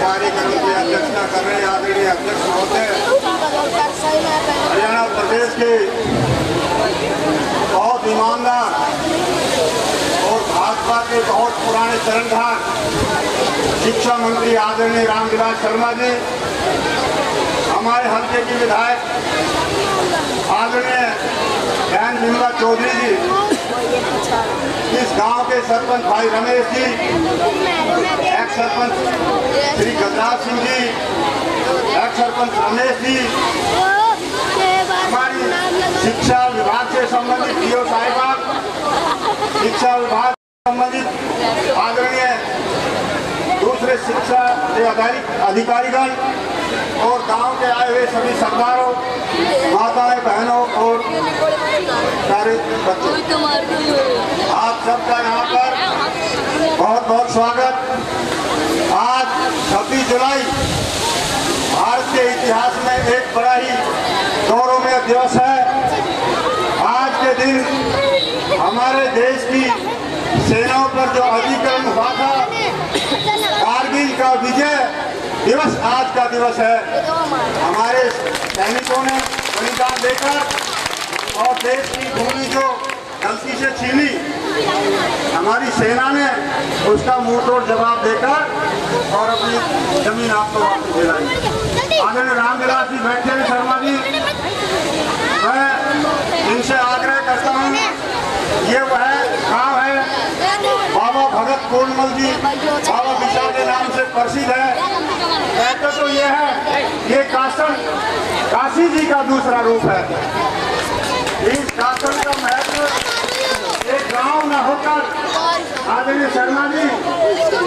कार्यक्रम की अध्यक्षता कर रहे आदरणीय अध्यक्ष महोदय, हरियाणा प्रदेश के बहुत ईमानदार और भाजपा के बहुत पुराने चरणधार शिक्षा मंत्री आदरणीय रामविलास शर्मा जी, हमारे हल्के की विधायक आदरणीय बहन विमला चौधरी जी इस गाँव के सरपंच भाई रमेश जी एक्स सरपंच श्री गजराज सिंह जी एक्स सरपंच रमेश जी, हमारी शिक्षा विभाग से संबंधित डीओ साहिबा, शिक्षा विभाग संबंधित आदरणीय दूसरे शिक्षा के अधिकारी- अधिकारीगण और गाँव के आए हुए सभी सरदारों माताएँ बहनों और सारे बच्चों आप सबका यहाँ पर बहुत बहुत स्वागत। आज 26 जुलाई भारत के इतिहास में एक बड़ा ही गौरवमय दिवस है। आज के दिन हमारे देश की सेनाओं पर जो अधिकरण हुआ था, कारगिल का विजय दिवस आज का दिवस है। हमारे सैनिकों ने बलिदान देकर और देश की भूमि जो गलती से छीनी हमारी सेना ने उसका मुँह तोड़ जवाब देकर और अपनी ज़मीन आपको वापस दिलाई आदरणीय रामविलास जी बैठे हैं, शर्मा जी। मैं इनसे आग्रह करता हूँ, ये वह गाँव है, बाबा भगत कोलमल जी, बाबा विशाल के नाम से प्रसिद्ध है। कहते तो ये है, ये कासन काशी जी का दूसरा रूप है इस कासन का महत्व एक गाँव न होकर आदरणीय शर्मा जी,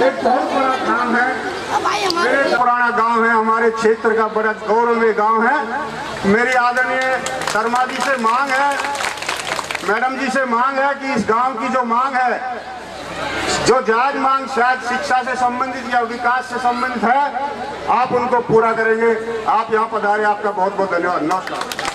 एक बहुत बड़ा नाम है। मेरे पुराना गाँव है, हमारे क्षेत्र का बड़ा गौरवमय गाँव है। मेरी आदरणीय शर्मा जी से मांग है, मैडम जी से मांग है कि इस गाँव की जो मांग है, जो जायज़ मांग शायद शिक्षा से संबंधित या विकास से संबंधित है, आप उनको पूरा करेंगे। आप यहाँ पधारे, आपका बहुत बहुत धन्यवाद। नमस्कार।